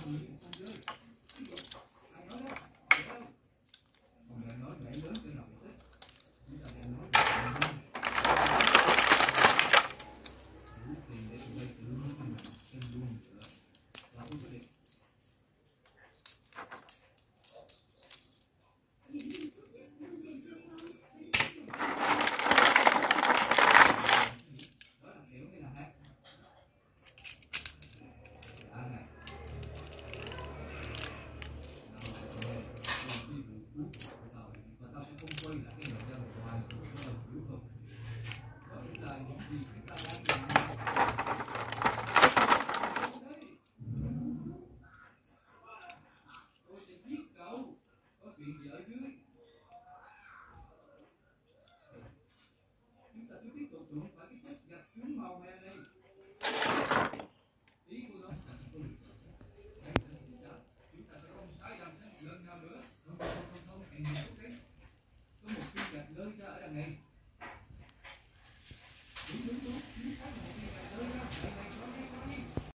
Hallelujah. that name.